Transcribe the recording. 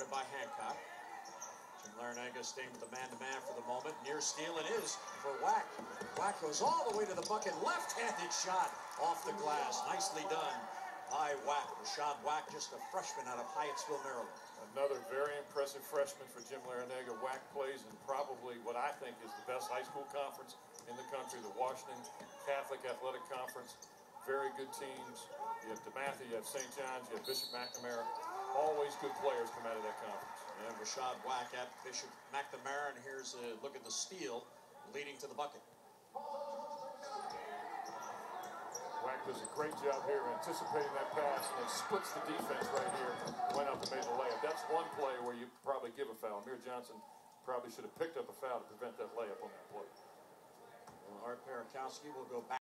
Guarded by Hancock. Jim Larrañaga staying with the man-to-man for the moment. Near steal it is for Wack. Wack goes all the way to the bucket. Left-handed shot off the glass. Nicely done by Wack. Rashad Wack, just a freshman out of Hyattsville, Maryland. Another very impressive freshman for Jim Larrañaga. Wack plays in probably what I think is the best high school conference in the country, the Washington Catholic Athletic Conference. Very good teams. You have DeMatha, you have St. John's, you have Bishop McNamara. Always good players come out of that conference. And Rashad Wack at Bishop McNamara, and here's a look at the steal leading to the bucket. Wack does a great job here anticipating that pass and then splits the defense right here. Went up and made the layup. That's one play where you probably give a foul. Amir Johnson probably should have picked up a foul to prevent that layup on that play. Well, Art Parakhouski will go back.